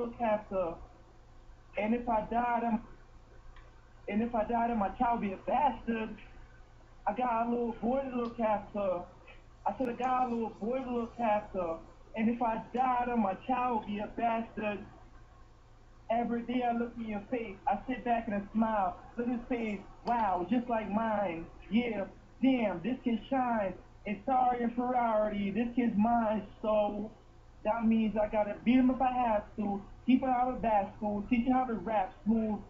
look after. And if I die, then, and if I die, then my child be a bastard. I got a little boy to look after. I said I got a little boy to look after. And if I die, then my child be a bastard. Every day I look in your face, I sit back and I smile. Look at his face, wow, just like mine. Yeah, damn, this kid shines. And sorry and Ferrari, this kid's mine. So that means I gotta beat him if I have to. Keep him out of bad school, teach him how to rap smooth,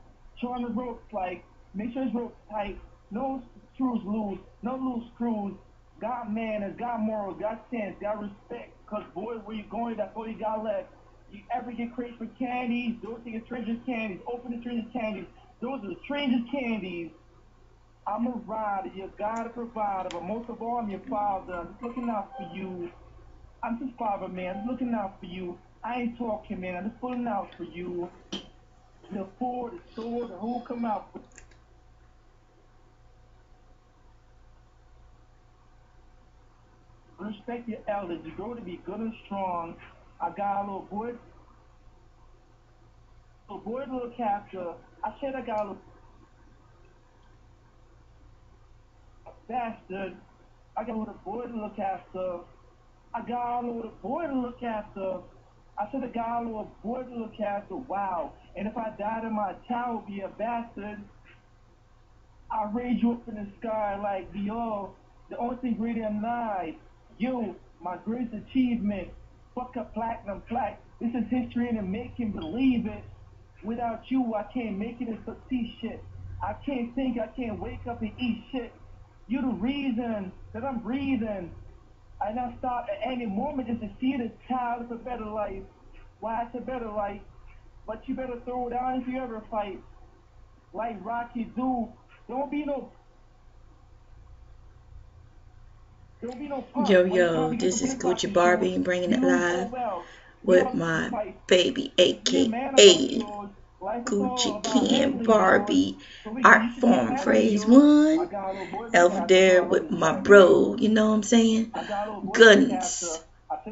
show him the ropes like, make sure his ropes tight. No screws loose, no loose screws. Got manners, got morals, got sense, got respect. Cause boy, where you going, that's all you got left. You ever get crazy for candies? Those things are strangers candies. Open the strangers candies. Those are the strangers candies. I'm a rider, you gotta provide, but most of all, I'm your father. I'm looking out for you. I'm just father, man. Looking out for you. I ain't talking, man. I'm just pulling out for you. The four, the sword, the whole come out Respect your elders. You grow to be good and strong. I got a little boy, little boy look after. I said I got a little bastard. I got a little boy to look after. I got a little boy to look after. I said I got a little boy to look after. Wow. And if I died, then my child would be a bastard. I raise you up in the sky like the all, the only thing greater than. You, my greatest achievement. Fuck a platinum plaque. This is history and it making believe it. Without you, I can't make it and succeed shit. I can't think, I can't wake up and eat shit. You the reason that I'm breathing. I not stop at any moment just to see the child of a better life. Why it's a better life. But you better throw it down if you ever fight. Like Rocky do. Don't be no don't be no punk. Yo, yo, this is Gucci Barbie bringing it live. With my baby, Be a man aka Gucci Ken. Barbie, art form Faze One. got a little boy to look Over after, so there with my bro, you know what I'm saying? Guns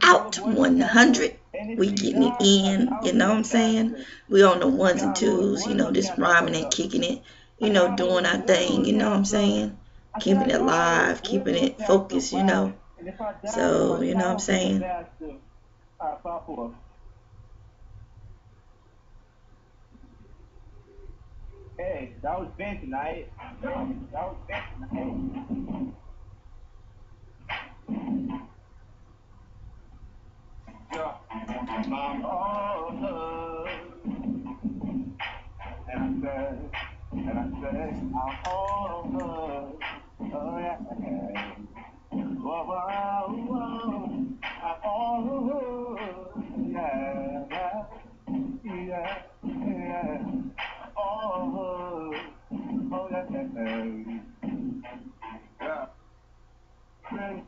out little boy to look after. 100. We getting it in, you know what I'm saying? We on the ones and twos, you know, just rhyming and kicking it, you know, doing our thing, you know what I'm saying? Keeping it live, keeping it focused, you know? So, you know what I'm saying? bastard. Alright, five four. Hey, that was Ben tonight. That was Ben tonight. Yeah. I'm all love. And I said, and I said, I'm all love. Oh yeah. Whoa, whoa, whoa. I'm all love. Been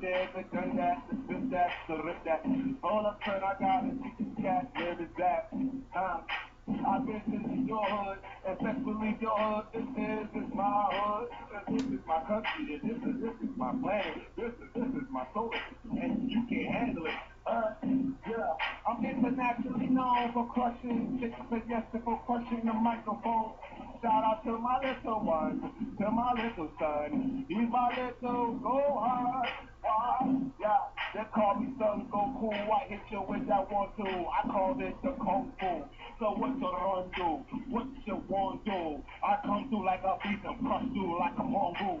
there, been done that, been that, so rip that. Hold up, friend, I got it. You cat, where is that? Uh, I've been to your hood, especially your hood. This is, this my hood. This is my country, this is, this is my planet. This is, this is my soul, and you can't handle it. Uh, yeah, I'm internationally known for crushing chicks, but for crushing the microphone. Shout out to my little one, to my little son. He's my little go hard. Uh, yeah, they call me Son Goku. I hit you with that one two. I call this the Kung Fu. So what you run do? What you want do? I come through like a beast and crush through like a mongoose.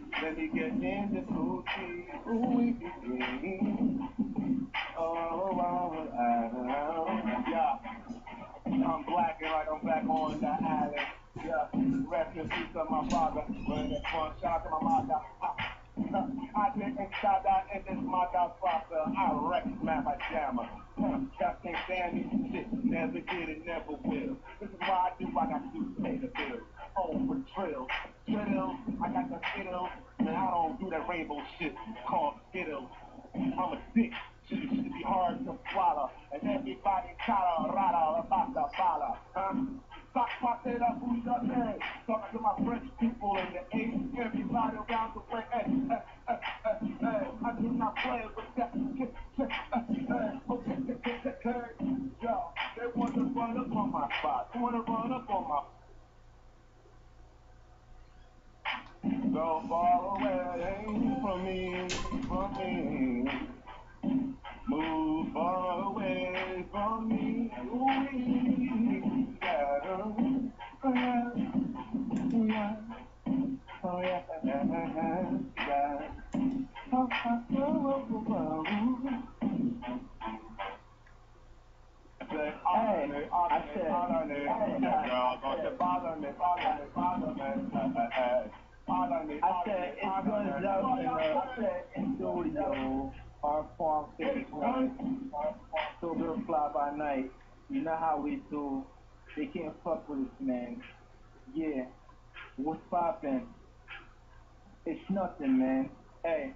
Let me get in this coochie. Ooh, wee. Oh, oh, oh, yeah. I'm black and like I'm back on the alley. Yeah, rest in peace to my father. When it's fun, shout out to my mother. Ha. I didn't start out in this motherfucker. I wreck my pajama. Just can't stand me. Shit, never did it, never will. This is why I do what I do, pay the bills. On for drill. I got the skittles. man. I don't do that rainbow shit called Skittles. I'm a. Shit used to be hard to swallow. And everybody chatter, rada, about the follow. Huh? Stop popping up, who's up there? Talking to my French people in the eight. Everybody around the way. Hey, hey, hey, hey, hey. I do not play with that. Yo, they want to run up on my spot. They want to run up on my So far away from me, from me. Move far away from me. Ooh, in the studio. Our farm fix one. So little fly by night. You know how we do. They can't fuck with us, man. Yeah. What's poppin'? It's nothing, man. Hey.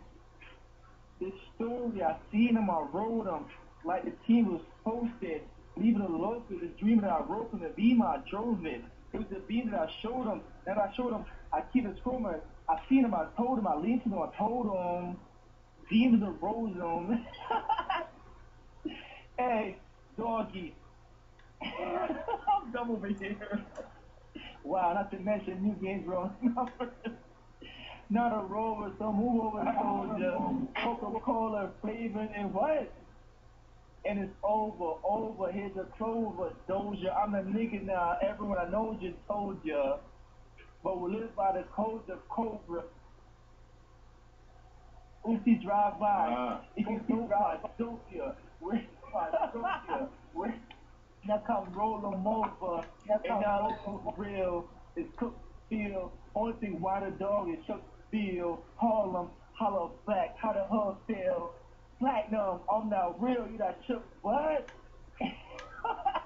This story, I seen him, I wrote him. Like the team was posted. Leaving alone for this dream that I wrote from the beam, I drove it. It was the beam that I showed him. That I showed him. I keep it scrolling. I seen him, I told him, I leaned to him, I told him. Him. hey, doggy. I'm dumb over here. Wow, not to mention new games, bro. Not a rover, so move over soldier. Coca-Cola flavoring and what? and it's over, over. Here's a clover, doja. I'm a nigga now. Everyone I know just told ya. But we live by the code of Cobra. Uzi drive by. Ah. If you do drive by Sophia, where's my Sophia? Where? Now come roll them over. And now look for real. It's cook feel. Only thing why the dog is Chuck feel. Harlem, hollow back. How the hug feel? Platinum, I'm not real. You that Chuck what?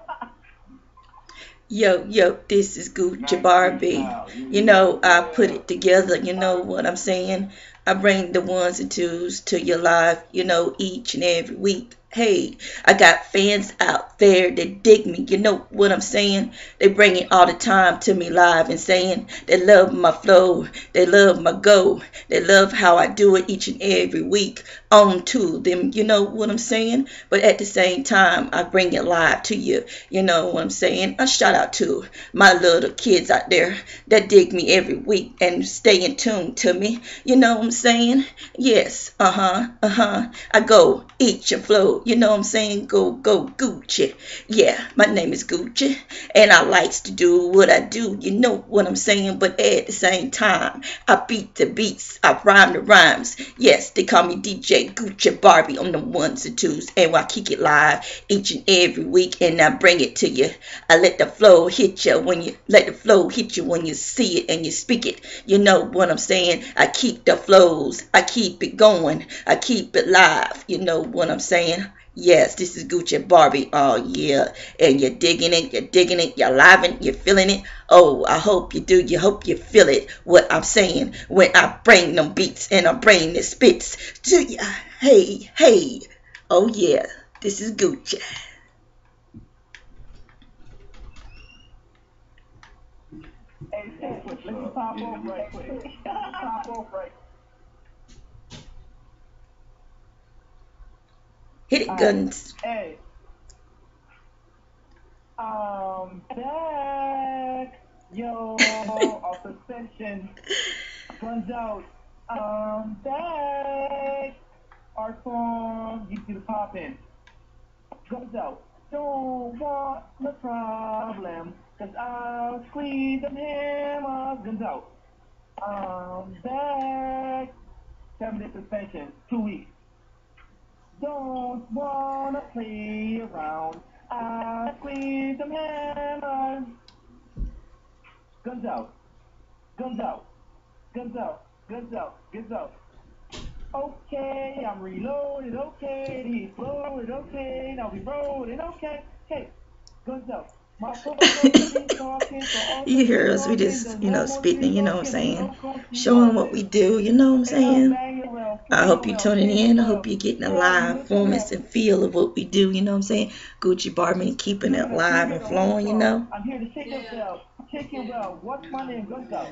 Yo, yo, this is Gucci Barbie. You know, I put it together, you know what I'm saying? I bring the ones and twos to your life, you know, each and every week. Hey, I got fans out there that dig me, you know what I'm saying? They bring it all the time to me live and saying they love my flow, they love my go, they love how I do it each and every week on to them, you know what I'm saying? But at the same time, I bring it live to you, you know what I'm saying? A shout out to my little kids out there that dig me every week and stay in tune to me, you know what I'm saying? Yes, uh huh, uh huh. I go each and flow, you know what I'm saying? Go, go, Gucci. Yeah, my name is Gucci, and I likes to do what I do, you know what I'm saying? But at the same time, I beat the beats, I rhyme the rhymes. Yes, they call me DJ Gucci Barbie on the ones and twos, and I kick it live each and every week, and I bring it to you. I let the flow hit you when you let the flow hit you when you see it and you speak it. You know what I'm saying? I keep the flows, I keep it going, I keep it live. You know what I'm saying? Yes, this is Gucci Barbie. Oh yeah, and you're digging it, you're digging it, you're living, you're feeling it. Oh, I hope you do. You hope you feel it. What I'm saying when I bring them beats and I bring the spits to you. Hey, hey. Oh yeah, this is Gucci. Let me pop off right quick. Let me pop off right Hit it, guns. Hey. Um, back. Yo, off suspension. Guns out. Um, back. Our song, you see the pop in. Guns out. Don't want the problem. Cause I'll squeeze them hammers. Guns out. Um, back. Seven day suspension. Two weeks. Don't wanna play around. I squeeze them hammers. Guns out. Guns out. Guns out. Guns out. Guns out. Okay, I'm reloaded. Okay, he's loaded. Okay, now we rolling. Okay, hey, guns out. you hear us, we just, you know, spitting, you know what I'm saying? Showing what we do, you know what I'm saying? I hope you're tuning in. I hope you're getting a live performance and feel of what we do, you know what I'm saying? Gucci Barbie keeping it live and flowing, you know? I'm here to shake your bell, shake your bell. What's my name? Good go.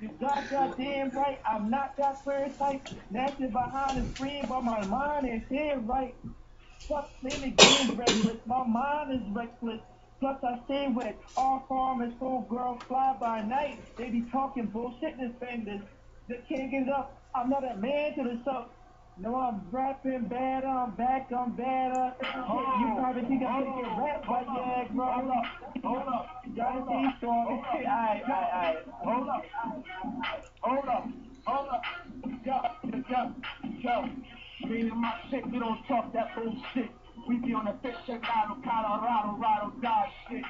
You got goddamn right. I'm not that parasite. Nasty behind the screen, but my mind is here right. In the game reckless. My mind is reckless. Plus I stay with all farmers, full girls fly by night. They be talking bullshit and fingers. They can't get it up. I'm not a man to the stuff. No, I'm rapping bad, I'm back, I'm better. Oh, uh, you probably think I'm gonna get rap, but yeah, bro. Hold up, hold up. Gotta stay strong. Alright, alright, alright. Hold up, hold up, hold up. Yo, yo, yo. Me and my shit, we don't talk that bullshit. We be on the out of Colorado, Rado, Dodge shit.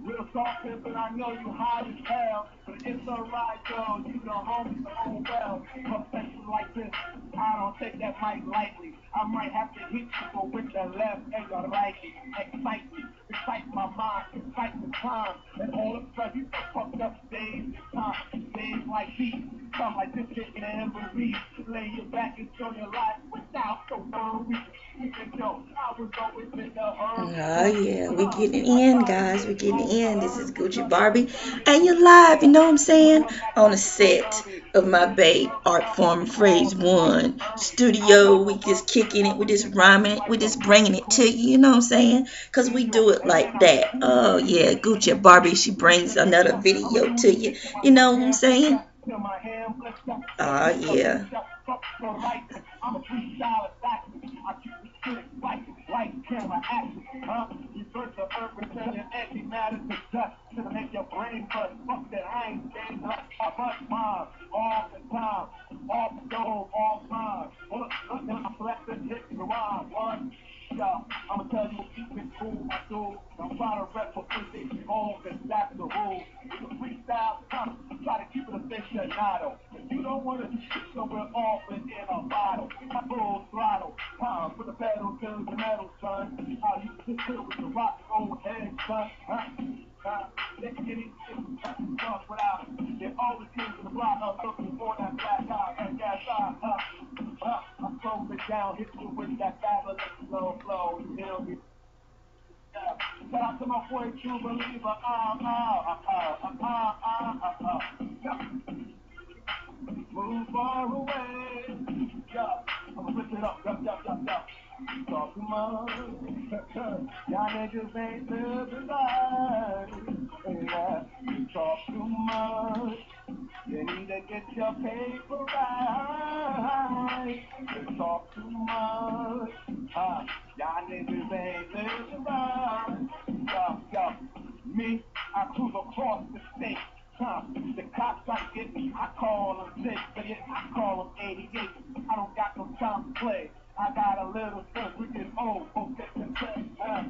Real talk, but I know you hot as hell. But it's alright, though. You know, homies oh well. Profession like this, I don't take that mic lightly. I might have to hit you, with the left and the right. Excite me, excite my mind, excite the time. And all of a sudden, you fucked up days, time. Days like these, come like this shit never reach. Lay your back and show your life without the worry. Even though I was always in the hurry. Oh yeah, we uh, getting in, guys. We getting in. This is Gucci Barbie, and you're live. You know what I'm saying? On the set of my babe Art Form Faze One studio. We just kicking it. We just rhyming it. We just bringing it to you. You know what I'm saying? Cause we do it like that. Oh yeah, Gucci Barbie. She brings another video to you. You know what I'm saying? Oh yeah y'all. I'ma tell you secret cool, my dude. I'm trying to rep for physics, all cause that's the rule. It's a freestyle comedy. Try to keep it aficionado. If you don't wanna shoot somewhere so we're a bottle. My full throttle, pound for the pedal to the metal, son. How you sit with the rock and roll head, son, huh? Uh, let's get it. stuff without. They're always here to the block I'm looking for that black eye, that gas eye, huh? Uh, I slow it down, hit you with that fabulous slow flow, you feel me? Yeah. Shout out to my boy True Believer, ah, ah, ah, ah, ah, ah, ah, ah. Yeah. Move far away. Yeah. I'ma flip it up, yup, yup, yup, yup. Talk too much. Y'all niggas ain't living life. Yeah. Talk too much. You need to get your paper right. You talk too much. Huh? Y'all niggas ain't living right. Yo, yo. Me, I cruise across the state. Huh? The cops to get me. I call them six, but yet I call them 88. I don't got no time to play. I got a little sense, we get old, folks that can play. Huh?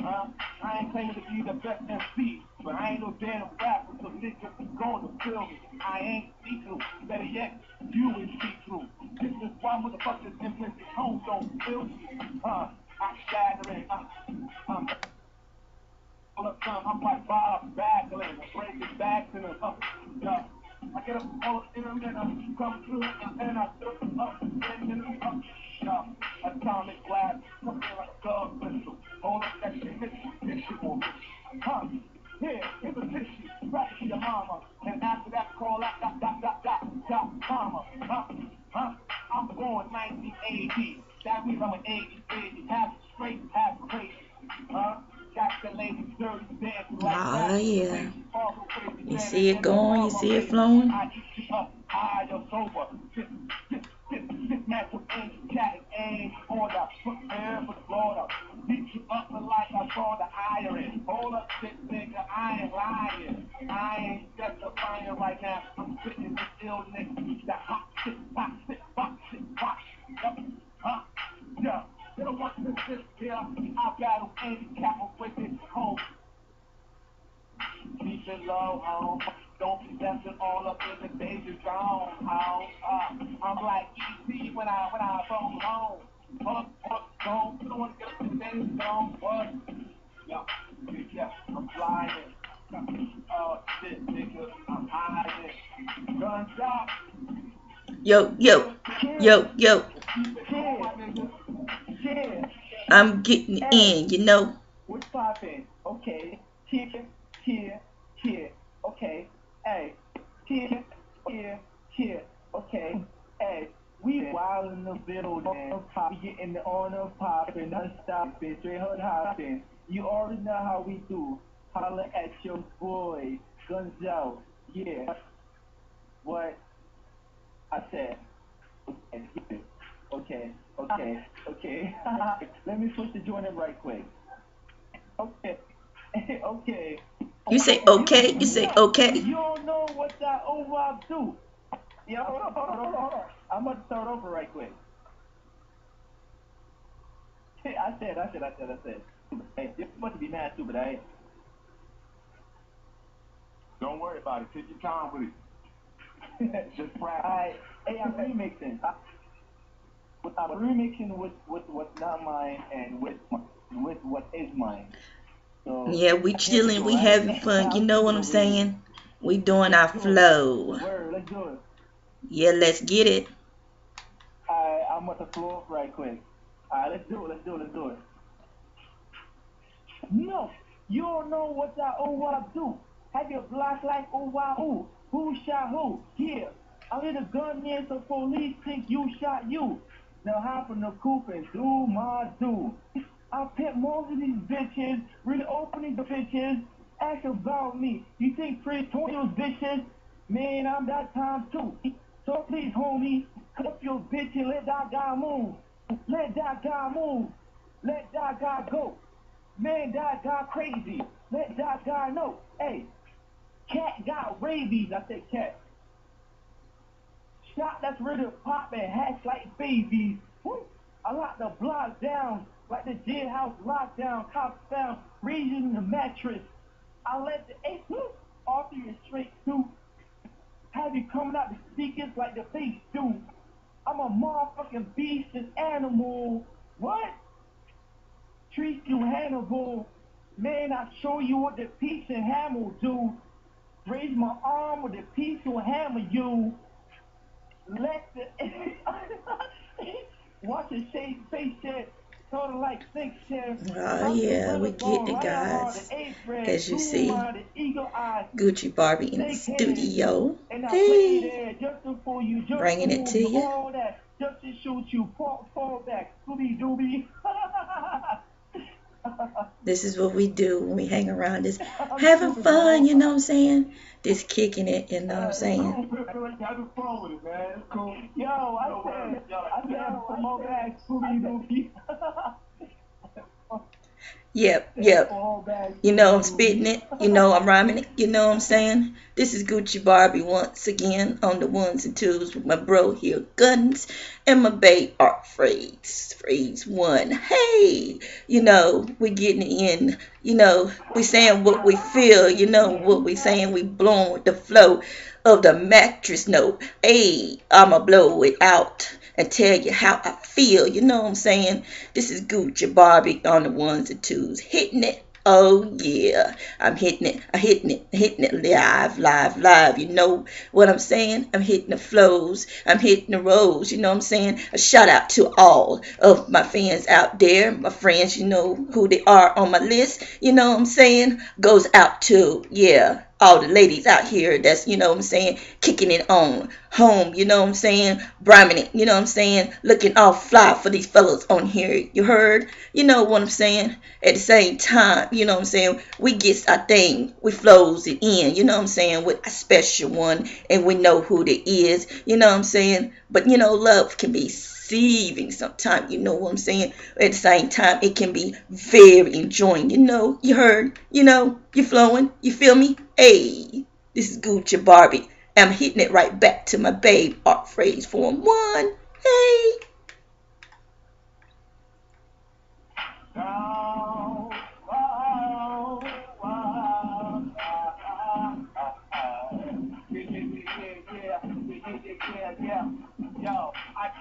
Huh? I ain't claiming to be the best MC, but I ain't no damn rapper, so niggas is going to feel me. I ain't see-through. Better yet, you ain't see-through. This is why motherfuckers in Mystic homes don't feel me. Huh? I'm staggering. Uh, um, all the time, I'm like Bob Backlund, breaking backs in a up. Yeah. I get up all in a minute, come through, and I flip up, and then up. Yeah. Atomic blast, something like a dog pistol. Hold up me. Huh? Here, tissue, wrap it to your mama. And after that, call out? I'm born 1980. That means I'm an 80s baby. Half straight, half yeah. You see it going, you see it flowing. Yo, yo. Yeah, yeah. I'm getting in, you know. What's poppin'? Okay, here, here, here. Okay, hey, here, here, here. Okay, hey. We wild in the building, pop, we getting the on the poppin', non-stoppin', straight hood hoppin'. You already know how we do. Holla at your boy, guns out. Yeah. What? I said. Okay, okay, okay, okay. Let me switch to join him right quick. Okay, okay. You say okay, you say okay. You don't know what that over do. Yeah, hold on, hold on, hold on, hold on. I'm to start over right quick. Hey, I said, I said, I said, I said. Hey, you're supposed to be mad stupid, I ain't. Don't worry about it. Take your time with it. Just practice. Alright, hey, I'm remixing. I- I'm remixing with, with what's not mine and with with what is mine. So, Yeah, we chilling, we having fun. You know what I'm saying? We doing our flow. Let's do it. Yeah, let's get it. Alright, I'm at the floor right quick. Alright, let's do it, let's do it, let's do it. No, you don't know what that OWA do. Have your block like OWA who? Who shot who? Yeah, I hit a gunman so police think you shot you. Now hop in the coupe and do my do. I pimp most of these bitches, really opening the bitches. Ask about me. You think was bitches? Man, I'm that time too. So please, homie, cut up your bitch and let that guy move. Let that guy move. Let that guy go. Man, that guy crazy. Let that guy know. Hey, cat got rabies. I said cat. Shot that's ready to pop and hatch like babies. Woo. I lock the block down like the jailhouse lockdown. Cops found raising the mattress. I let the eight woo, off you straight through. Have you coming out the speakers like the face do? I'm a motherfucking beast and animal. What? Treat you Hannibal. Man, I show you what the piece and hammer do. Raise my arm with the piece and hammer you. Let the watch the shape face shit. Sort of like six shit. Oh, yeah, we get it, guys. As you see, Gucci Barbie in the studio. And I Hey, there just for you, just Bringing it to you. Just to shoot you, fall, fall back, Scooby Dooby. this is what we do when we hang around, just having fun, you know what I'm saying? Just kicking it, you know what I'm saying? Yo, I said, I said, back, Scooby Dooby. Yep, yep. You know I'm spitting it. You know I'm rhyming it. You know what I'm saying? This is Gucci Barbie once again on the ones and twos with my bro here, Guns, and my babe Art Phrase. Faze one. Hey, you know, we're getting in. You know, we saying what we feel. You know what we saying. We blowing with the flow of the mattress note. Hey, I'ma blow it out and tell you how I feel. You know what I'm saying? This is Gucci Barbie on the ones and twos, hitting it. Oh yeah, I'm hitting it. I'm hitting it. Hitting it live, live, live. You know what I'm saying? I'm hitting the flows. I'm hitting the roads. You know what I'm saying? A shout out to all of my fans out there, my friends. You know who they are on my list. You know what I'm saying? Goes out to yeah all the ladies out here that's, you know what I'm saying, kicking it on home, you know what I'm saying, briming it, you know what I'm saying, looking all fly for these fellas on here. You heard? You know what I'm saying? At the same time, you know what I'm saying, we gets our thing, we flows it in, you know what I'm saying, with a special one, and we know who it is, you know what I'm saying? But you know, love can be deceiving sometimes, you know what I'm saying? At the same time, it can be very enjoying, you know, you heard, you know, you're flowing, you feel me? Hey, this is Gucci Barbie. I'm hitting it right back to my babe art phrase form one. Hey. Oh, oh, oh, Yo, I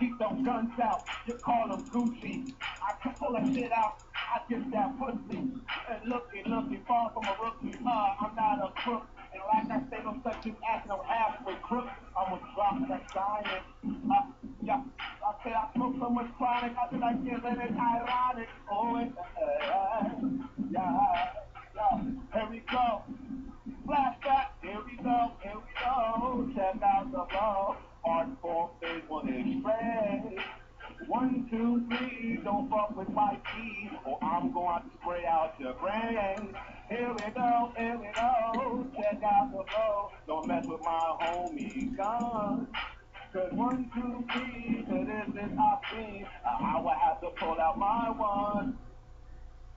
keep them guns out. You call them Gucci. I can pull that shit out. I get that pussy. And looky, looky, far from a rookie. Uh, I'm not a crook. And like I say, no such as no halfway crook. I'm a drop that giant. Uh, yeah, I said I smoke so much chronic, I feel like giving it ironic. Oh, it's, uh, yeah, yeah. Here we go. Flashback. Here we go. Here we go. Check out the flow. Art form phase one express. One, two, three, don't fuck with my keys, or I'm going to spray out your brain. Here we go, here we go, check out the flow. Don't mess with my homie gun. Cause one, two, three, so this is our thing. Uh, I will have to pull out my one.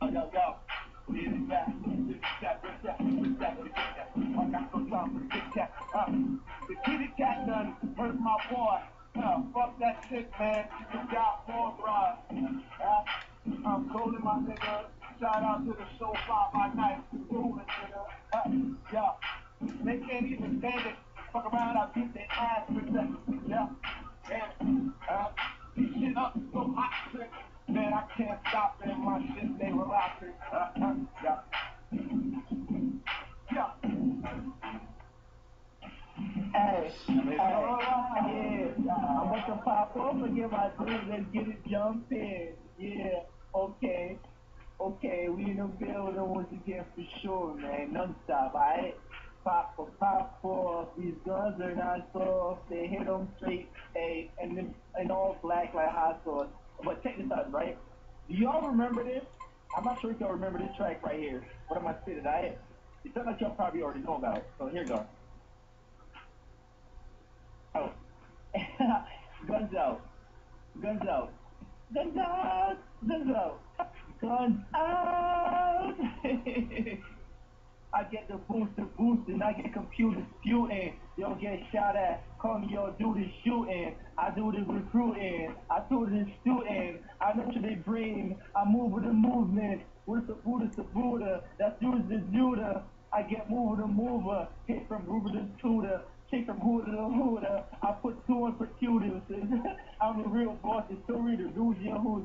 Oh, yo, yo. Get it back. This that, this that, this that, this that. I got some time for Kit Kat. Uh, the kitty cat done hurt my boy. Uh, fuck that shit, man. You got more thrive. Uh, I'm calling my nigga. Shout out to the show fly by night. Moving, nigga. Yeah. They can't even stand it. Fuck around, I'll beat their ass with that. Yeah. And, uh, this shit up so hot, shit. Man, I can't stop it. My shit, they relaxing. Uh, uh, yeah. Yeah. Hey, hey, alright. yeah, I'm about to pop off and my dude. Let's get it jumped in. Yeah, okay, okay, we in the building once again for sure, man. Non-stop, alright? Pop for pop for these guns are not soft. They hit them straight, hey, and then and all black like hot sauce. But check this out, right? Do y'all remember this? I'm not sure if y'all remember this track right here. What am I saying? Alright? It's something that y'all probably already know about. So here you go. Guns out. Guns out. Guns out. Guns out. Guns out. I get the booster boosting. I get computers spewing. Yo get shot at. Call me yo do the shooting. I do the recruiting. I do the student. I nurture the brain. I move with the movement. What's the Buddha to Buddha? That's Judas to Judah. I get mover to mover. Hit from Ruber to Tudor. Kick from hooter to hooter. I put two on for cuties. I'm a real boss. The story to lose your who's.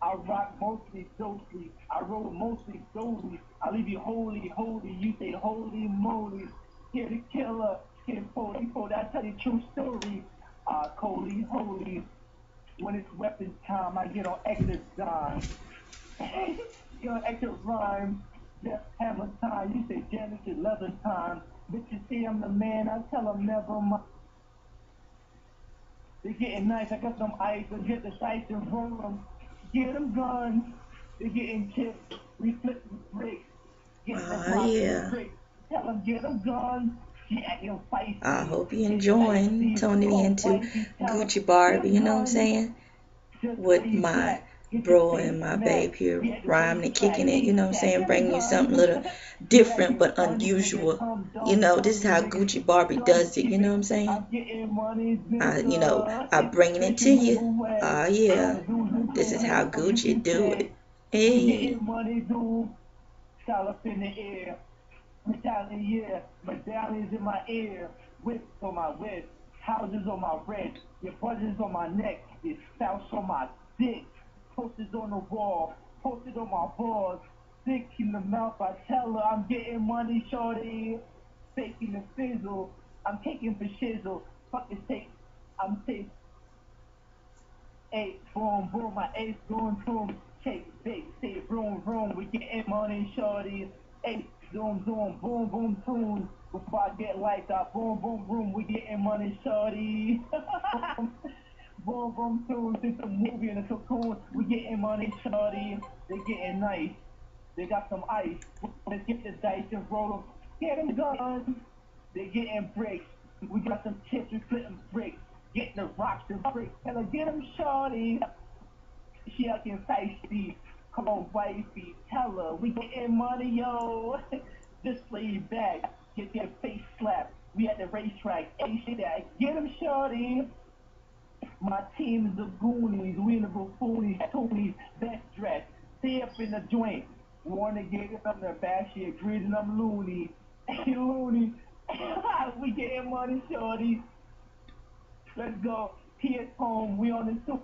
I rock mostly dopely. I roll mostly solely. I leave you holy, holy. You say holy moly. Here the killer. Here holy, holy. I tell you true story. Uh, holy, holy. When it's weapons time, I get on extra dime. get on extra rhyme. Just hammer time. You say Janice at leather time. Bitches say I'm the man. I tell them never mind. They getting nice. I got some ice. I get the sights and roll them. Get them guns. They getting chips. We flip the bricks. Get the ah, Aw, yeah. bricks. Tell them get them guns. I hope you're enjoying tuning Oh, into feisty. Tell 'em, Gucci Barbie, you know what I'm saying? With my bro and my babe here rhyming and kicking it, you know what I'm saying? Bringing you something little different but unusual. You know, this is how Gucci Barbie does it, you know what I'm saying? I, you know, I bring it to you. Ah, yeah. This is how Gucci do it. Hey. In my ear. My. Houses on my wrist. Your buzzers on my neck. Your spouse on my dick. Posters on the wall. posted on my balls. Dick in the mouth. I tell her I'm getting money, shorty. Faking the fizzle. I'm taking for shizzle. Fuck this tape. I'm safe. Hey, boom, boom, my ace going boom. Shake, bake, say vroom, vroom. We getting money, shorty. Hey, zoom, zoom, boom, boom, tunes. Before I get lights boom, boom, boom. We getting money, shorty. boom, boom, a movie in a cocoon. We getting money, shorty. They getting nice. They got some ice. Let's get the dice and roll them. Get them guns. They getting bricks. We got some chips. We flitting bricks. Getting the rocks and bricks. Her, get them shorty. She acting feisty. Come on, wifey. Tell her, we getting money, yo. Just lay back. Get their face slapped. We at the racetrack. Hey, shit, that. Get them shorty. My team is the Goonies, we in the Buffoonies, Toonies, best dressed. Stay up in the joint. Get it from the agreed and I'm loony. Hey, loony. we getting money, shorty. Let's go. PS home, we on the two.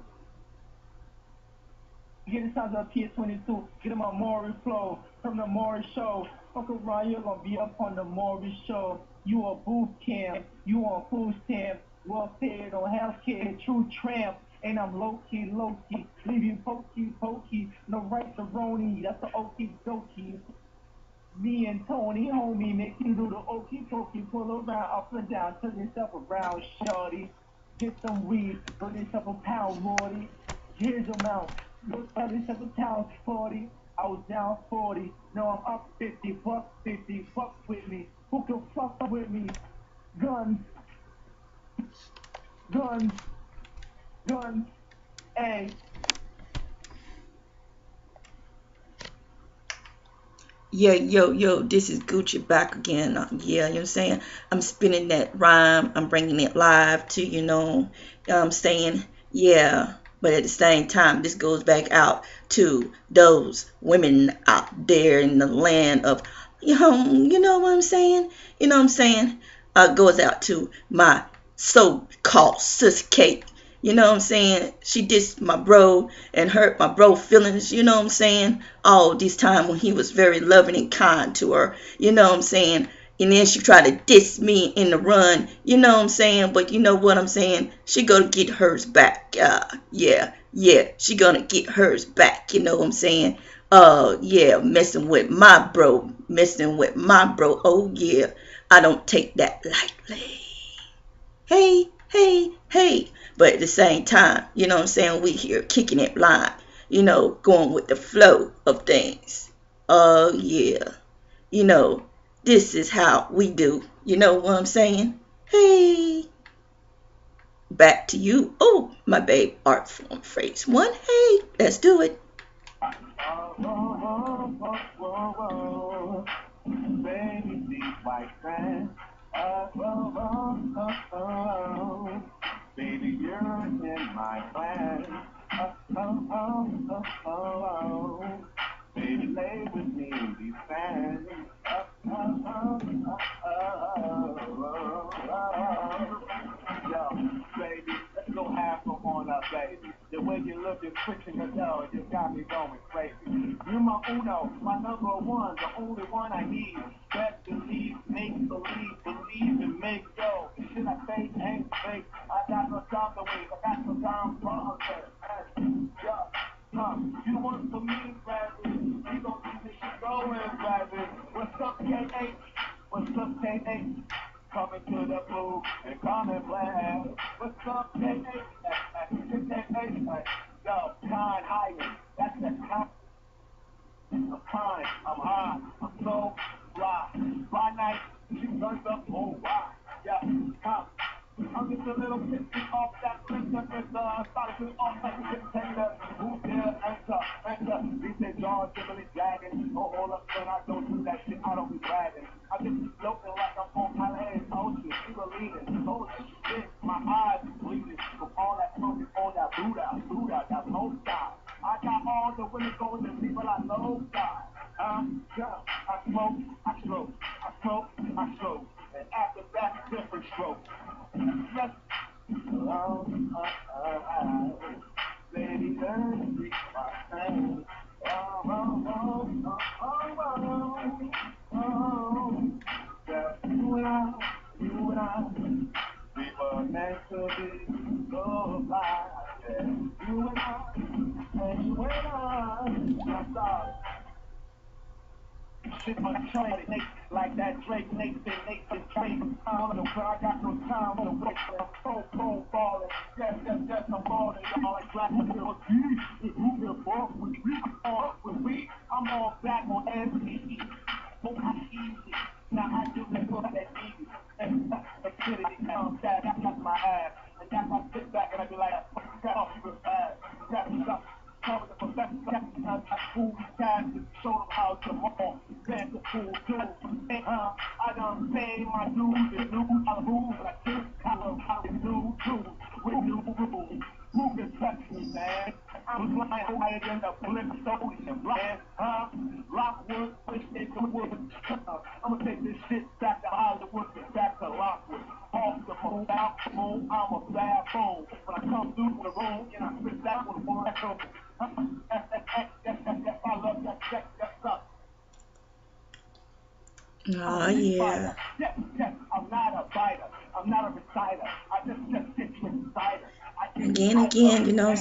Get the sounds of PS22. Get in my Maury flow from the Maury show. Fuck around, you're gonna be up on the Maury show. You a boot camp, you on food stamp, welfare on healthcare, true tramp. And I'm low key, low key, leave you pokey, pokey, no right to roni, that's the okie dokie. Me and Tony, homie, make you do the okey pokey, pull around, up and down, turn yourself around, shorty. Get some weed, burn yourself a pound, Morty. Here's a mouth, look at yourself a pound, 40. I was down 40, now I'm up 50, buck 50, fuck with me. Who can fuck with me? Guns, guns, guns, A. Yeah, yo, yo, this is Gucci back again. Uh, yeah, you know what I'm saying? I'm spinning that rhyme. I'm bringing it live to, you know, I'm saying, yeah. But at the same time, this goes back out to those women out there in the land of, you know, you know what I'm saying? You know what I'm saying? Uh, goes out to my so-called sis Kate. You know what I'm saying? She dissed my bro and hurt my bro feelings, you know what I'm saying? All this time when he was very loving and kind to her, you know what I'm saying? And then she tried to diss me in the run, you know what I'm saying? But you know what I'm saying? She gonna get hers back. Uh, yeah, yeah, she gonna get hers back, you know what I'm saying? Uh, yeah, messing with my bro, messing with my bro. Oh yeah, I don't take that lightly. Hey, hey, hey. But at the same time, you know what I'm saying? We here kicking it live, you know, going with the flow of things. Oh, yeah. You know, this is how we do. You know what I'm saying? Hey. Back to you. Oh, my babe, art form Faze One. Hey, let's do it. Baby. Oh, oh, oh, oh. Baby, you're in my plan. Oh, oh, oh, oh. Baby, lay with me. Oh, oh, oh, oh, oh, oh, baby, let's go have some baby. The way you look is switching the dough, you got me going crazy. You're my uno, my number one, the only one I need. Best believe, make believe, believe and make go. Should I say ain't fake? I got no time to waste, I got no time for her. Yeah, huh? You want for me, rabbit? You gon' keep this shit going, rabbit. What's up, K8? What's up, K8? Coming to the booth and and play. What's up, K8? K8, I'm kind, I'm high, I'm so fly. By night, she turns up, oh wow. Yeah, huh. I'm just a little pissy off that printer, it's uh, started to off like a contender. Who dare enter, enter? Say John, Timberly, Dragon. Oh, hold up, son, I don't do that shit, I don't be bragging. I just be floating like I'm on Atlantic Ocean. You believing, oh shit, my eyes bleeding from all that smoking on that Buddha, Buddha, that side. I got all the women going to sleep, I know God. Um, yeah, I smoke, I smoke, I smoke, I smoke. And after that, different stroke. Yes. Oh, oh, oh, oh. Baby, learn to my thing. Oh, oh, oh, oh, oh, oh, oh. Yeah, you and I, you and I, we were meant to be Shit, my train, Nate, like that Drake, Nathan, Nathan, Drake. I don't know where I got no time for the wait. I'm so cold falling. Yes, yes, yes, I'm balling. Y'all like black. If you can walk with me, walk with me. I'm all back on MTV.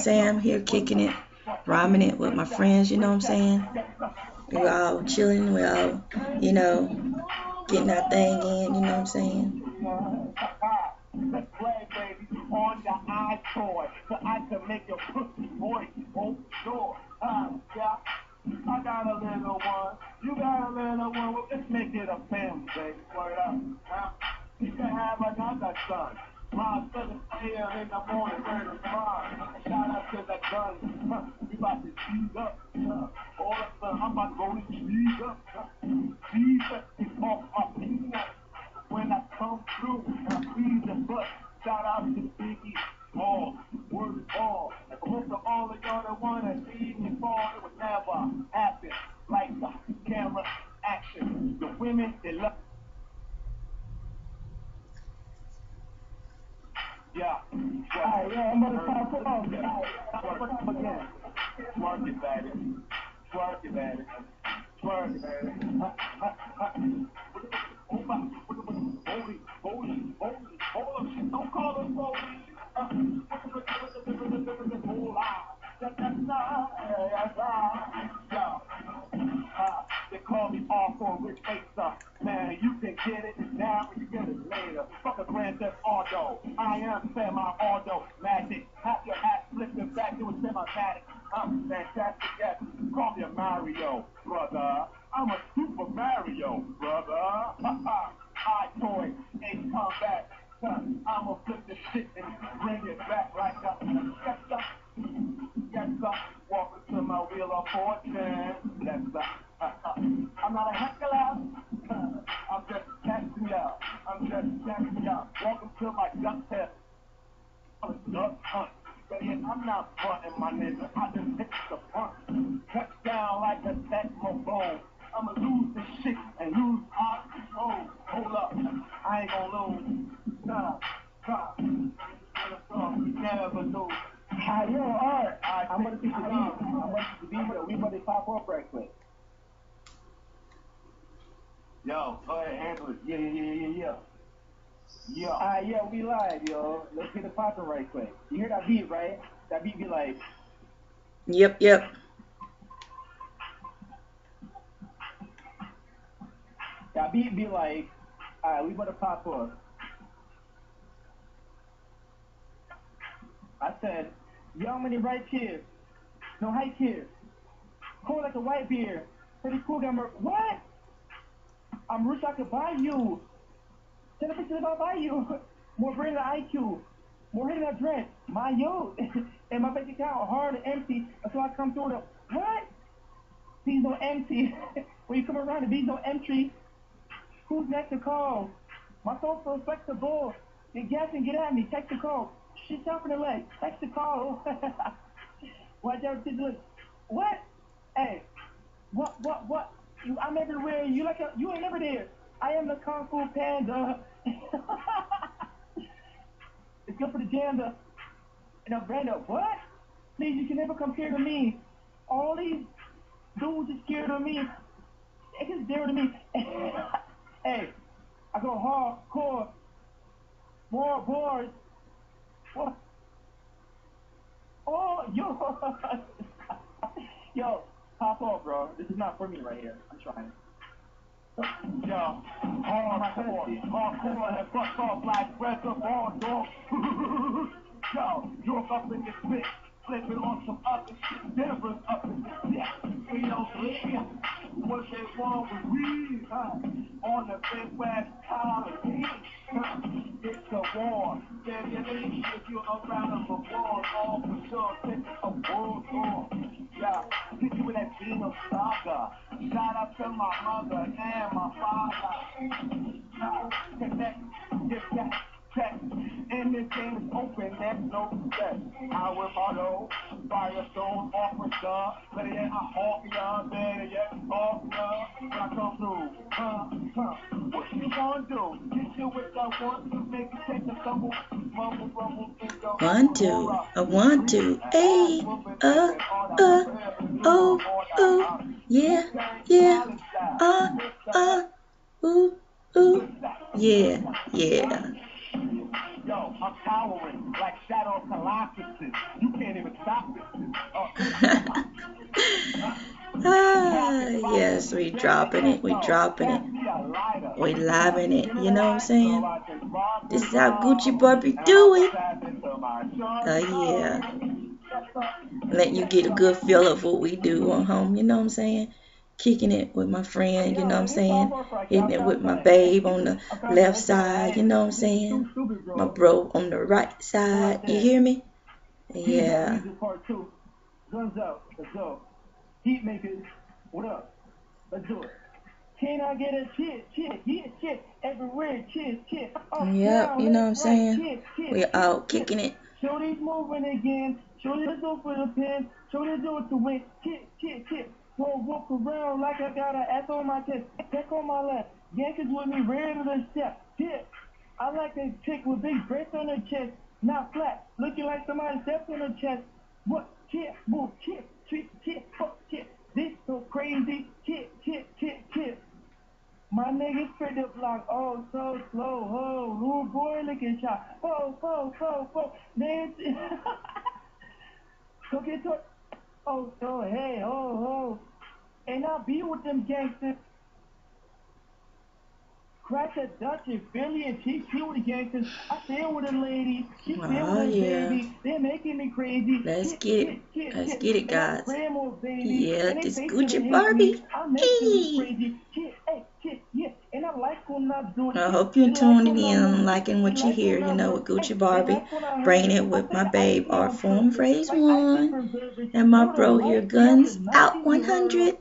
What I'm here kicking it, rhyming it with my friends, you know what I'm saying? We're all chilling, we're all, you know, getting our thing in, you know what I'm saying? Make it a family, baby. Word up. Huh? You can have another son. My 7 a.m. in the morning, word is mine. Shout out to the gun. Huh? To cheese up. All of a I'm to go to cheese up. Huh? Off my peanut when I come through I freeze the butt. Shout out to Biggie, all, word all. And most of all of y'all that wanna see me fall, it would never happen. Like the camera action. The women, they love. Yeah. Alright, yeah, I'm gonna it off. Twerk What's up again? Twerk it, baby. Twerk it, baby. Twerk it, baby. Holy, holy, holy, hold up. Don't call us holy. Hold on. That- that's not- that's not- yeah. They call me off for a rich facer. Man, you get it now or you get it later. Fuck a grand theft auto. I am semi-auto magic. Have your hat flipping back to a semi-matic. I'm fantastic, yes. Call me a Mario, brother. Yep, yep. that beat be like, alright, we to pop up. I said, young money right here. No height here. Cool like a white beer. Pretty cool, gamma. What? I'm rich, I could buy you. Send a picture I'll buy you. More brain than IQ. More than dread. My yo. and my bank account hard and empty. Why I come through the, what? These no empty. when you come around, these no entry. Who's next to call? My phone so flexible. Get gas and get at me. Text the call. Shit up in the leg. Text the call. Watch out, kids look. What? Hey, what, what, what? You, I'm everywhere. You like a, you ain't never there. I am the Kung Fu Panda. it's good for the janda. And I'm Brando. What? Please, you can never compare to me. All these dudes are scared of me. They just dare to me. hey, I go hardcore. More boys. What? Oh, yo. yo, pop off, bro. This is not for me right here. I'm trying. Yo, hardcore, hardcore, and bust off like breath of all dog. Yo, York up in this bitch, flipping on some other shit, Denver's up in this bitch. We don't live, what they want with weed, huh? On the Midwest colony, huh? It's a war. Yeah, yeah, they give you a round of applause, all for sure. Take a my mother and my father. Connect, get this game is open, there's no set. I will follow, Firestone officer. Better yet, I hawk ya, better yet, hawk ya. When I come through, huh, huh. What you gonna do? Get you with that one to make you take a stumble, mumble, rumble, of One, two, a one, two, a, uh, uh, oh, oh, yeah, yeah, uh, uh, Ooh, ooh. Yeah, yeah. Yo, I'm towering like Shadow of Colossus. You can't even stop this. ah, yes, we dropping it. We dropping it. We loving it. You know what I'm saying? This is how Gucci Barbie do it. Oh, yeah. Let you get a good feel of what we do on home. You know what I'm saying? Kicking it with my friend, you know what I'm saying? Hitting it with my babe on the left side, you know what I'm saying? My bro on the right side. You hear me? Yeah. Guns out. Let's go. Heat makers. What up? Let's do it. Can I get a cheer, cheer, yeah, cheer, everywhere, cheer. Up, Yep, you know what I'm saying? We're out kicking it. Shorty's moving again. Shorty, let's go for the pin. Shorty, do it to win. Cheer, cheer, cheer. Won't walk around like I got an ass on my chest. Check on my left. Yankees with me, ready to step. Cheer. I like a chick with big breasts on her chest, not flat, looking like somebody stepped on her chest. What? Cheer, move, cheer, cheer, cheer, fuck, cheer. This so crazy. Cheer, cheer, cheer, cheer. My niggas fit the block, oh so slow, ho, rude boy looking shot, ho, ho, ho, ho, Nancy. Go get to oh so hey, ho, ho, and I be with them gangsters. Crack a Dutch and Philly and she with the gangsters. I stay with a lady, she stay Oh, with a yeah. baby. They're making me crazy. Let's get it. shit, Let's get it, guys. Yeah, this Gucci Barbie. I make them Hey. crazy. Shit, hey, shit, yeah. And I like when I do it. I hope you're tuning in, liking what you hear, you know, with Gucci Barbie. like when I Bringing it with my babe, our form Faze One. And my bro here, Guns Out 100.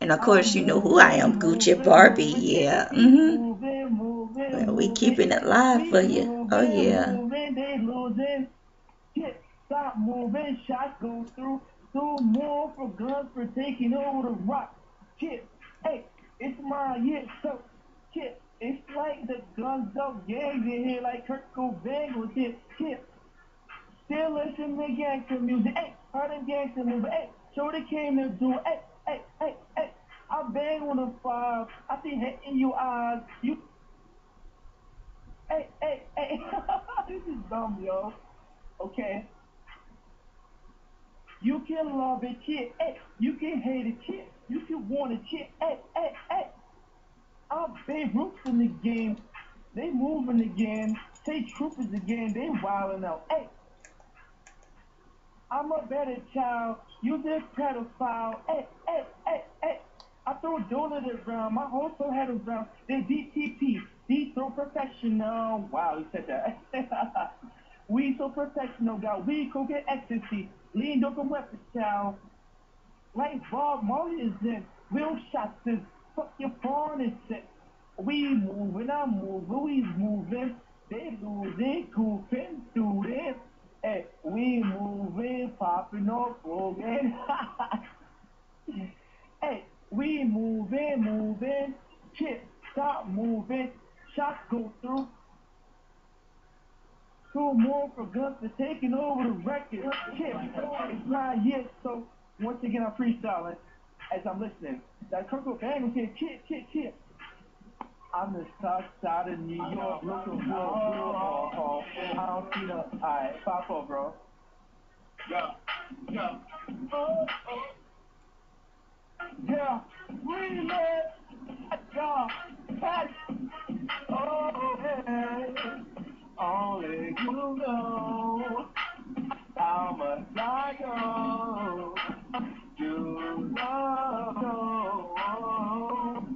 And of course, you know who I am, Gucci Barbie. Yeah. Hmm moving, Well, we keeping it live for you. Oh, yeah. stop moving, shots go through. Do more for guns for taking over the rock. Shit, hey, it's my year, so shit, it's like the guns up gangs in here, like Kurt Cobain was here. Shit, still listen to gangster music. Hey, heard them gangster music. Hey, show the came to do. Hey, hey, hey, hey. I bang on the five. I see hate in your eyes. You. Hey, hey, hey. this is dumb, yo. Okay. You can love a shit. Hey, you can hate a shit. You can want a shit. Hey, hey, hey. Our Babe Ruth's in the game. They moving again. Say troopers again. They wilding out. Hey. I'm a better child. You this pedophile. Hey, hey, hey, hey. I throw donuts around. My whole soul had around. They DTP. These so professional. Wow, he said that. we so professional. Got We coke, and ecstasy. Lean, dope, and weapons, child. Like Bob Marley is in. Real shots is. Fuck your phone and shit. We moving, I'm moving, we moving. They losing, goofing, through this. Hey, we moving, off, broken. hey, we moving, moving. Shit, stop moving. Shots go through. Two more for guns for taking over the record. Shit, it's not yet. So once again, I'm freestyling as I'm listening. That Kurt Cobain was saying, "Shit, shit, shit." I'm the south side of New York, looking for I don't see the. Alright, pop up, bro. Yeah, yeah. Oh, oh. Yeah, we. Oh. Only you know how much I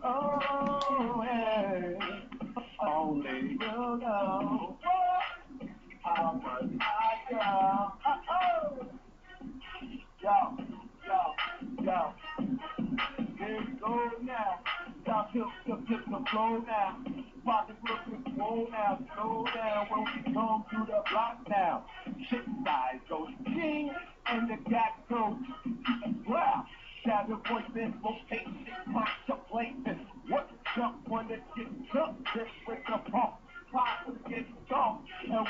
oh, hey. Only you know how much I. Oh, yo, yo, yo. Here we go now. Stop, tip, tip, tip, the flow now. Pockets looking full now. Slow down when we come through the block now. Shit size goes king and the gat goes wow. Your voice in vocation, contemplating.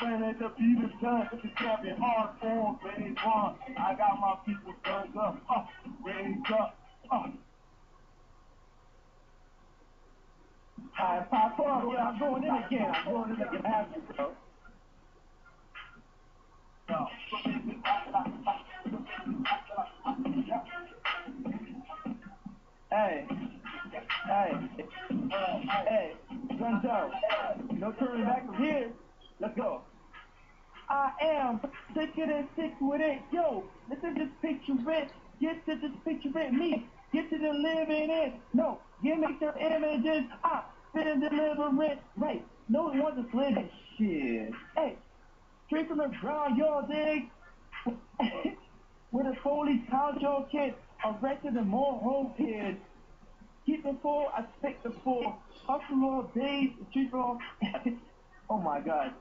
When it the beat is done, it's champion hard form, Faze One. I got my people turned up, uh, raised up, uh. I pop up, yeah, I'm going in again. I'm going in again. Have to, bro. Hey, hey, hey, Gunjo, no turning back from here. Let's go. I am sicker than sick with it. Yo, listen to this picture it. Get to this picture it. Me, get to the living it. No, give me some images. I fit and deliver it. Right. No one live it. Shit. Hey, straight from the ground, y'all dig. With a fully count your kid, arrested and more home kids. Keep it full, I expect the full. Hustle all day, street all. oh my god.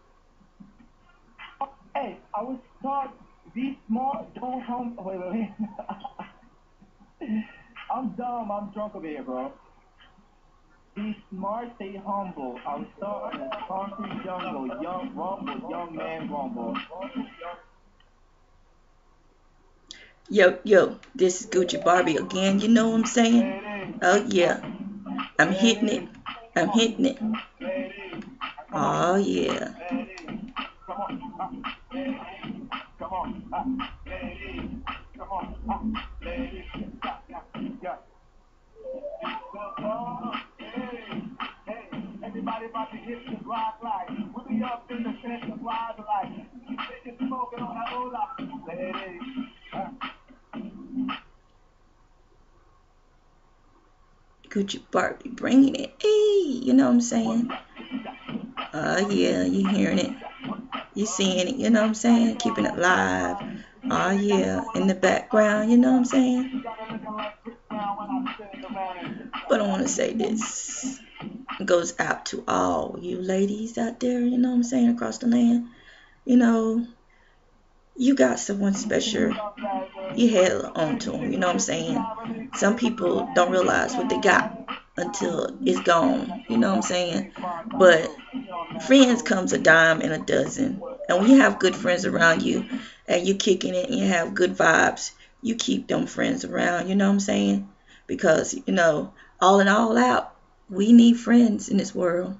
Hey, I was taught be smart, don't hum. Wait, wait, wait. I'm dumb. I'm drunk over here, bro. Be smart, stay humble. I'm taught in a concrete jungle. Young rumble, young man rumble. Yo, yo, this is Gucci Barbie again. You know what I'm saying? Oh, yeah. I'm hitting it. I'm hitting it. Oh, yeah. Come on, ah. Come on, ah. Yeah, yeah, yeah. Hey, hey, everybody about to hit the. We be up in the smoking on ah. Gucci Barbie bringing it. Hey, you know what I'm saying? Oh, yeah, you hearing it. You seeing it, you know what I'm saying? Keeping it live. Oh, yeah, in the background, you know what I'm saying? But I want to say this goes out to all you ladies out there, you know what I'm saying, across the land. You know, you got someone special. You held on to them, you know what I'm saying? Some people don't realize what they got until it's gone, you know what I'm saying? But friends comes a dime and a dozen. And when you have good friends around you and you're kicking it and you have good vibes, you keep them friends around, you know what I'm saying? Because, you know, all in all out, we need friends in this world.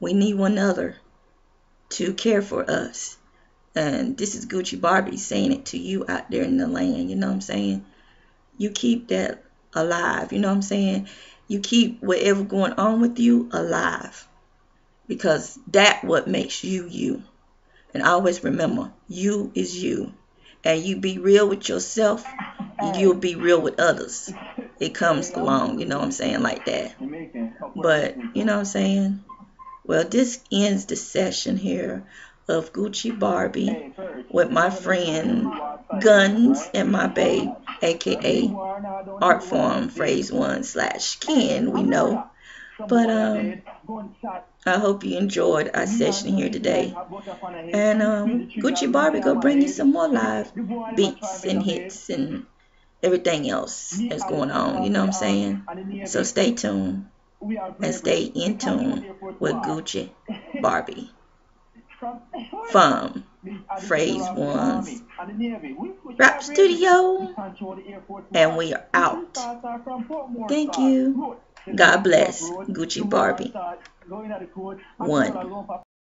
We need one another to care for us. And this is Gucci Barbie saying it to you out there in the land, you know what I'm saying? You keep that alive, you know what I'm saying? You keep whatever going on with you alive. Because that what makes you you. And always remember, you is you. And you be real with yourself, you'll be real with others. It comes along, you know what I'm saying, like that. But, you know what I'm saying? Well, this ends the session here of Gucci Barbie with my friend Guns and my babe, aka Art Form Faze One slash Ken. We know, but um, I hope you enjoyed our session here today. And um, Gucci Barbie go bring you some more live beats and hits and everything else that's going on. You know what I'm saying? So stay tuned and stay in tune with Gucci Barbie from Faze One's Rap Studio. And we are out. Thank you. God bless Gucci Barbie. One.